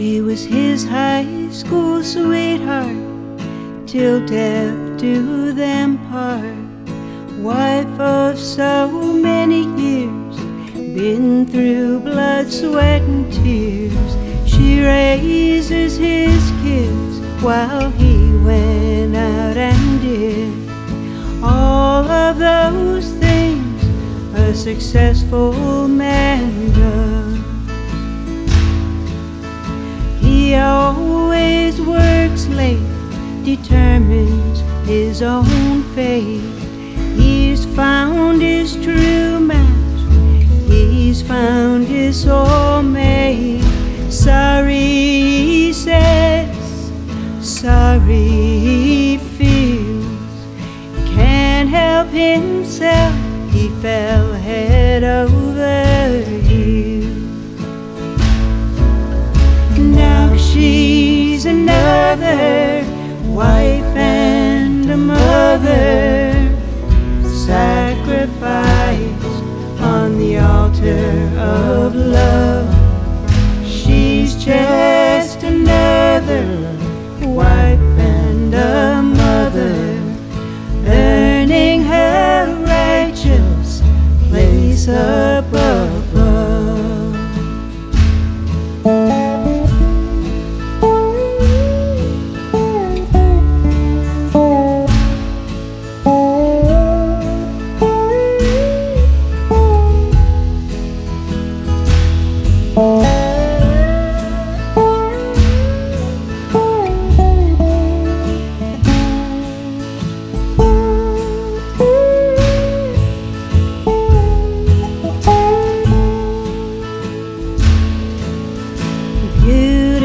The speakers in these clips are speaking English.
She was his high school sweetheart till death do them part. Wife of so many years, been through blood, sweat, and tears. She raises his kids while he went out and did all of those things a successful man does. He always works late, determines his own fate. He's found his true match, he's found his soulmate. Sorry, he says, sorry, he feels. Can't help himself, he fell head over another wife and a mother sacrificed on the altar of love. She's just another wife and a mother earning her righteous place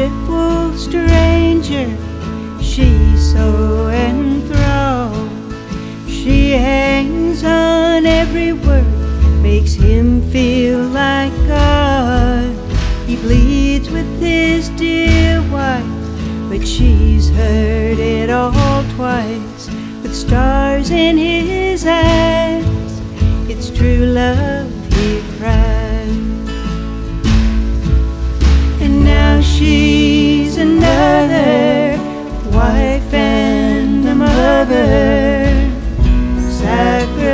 beautiful stranger. She's so enthralled. She hangs on every word, makes him feel like God. He bleeds with his dear wife, but she's heard it all twice. With stars in his eyes, it's true love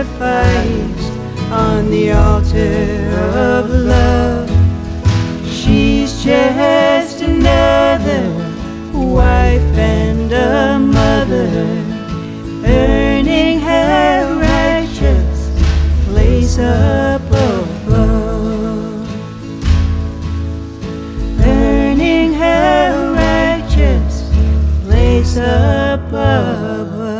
sacrificed on the altar of love. She's just another wife and a mother earning her righteous place up above earning her righteous place up above.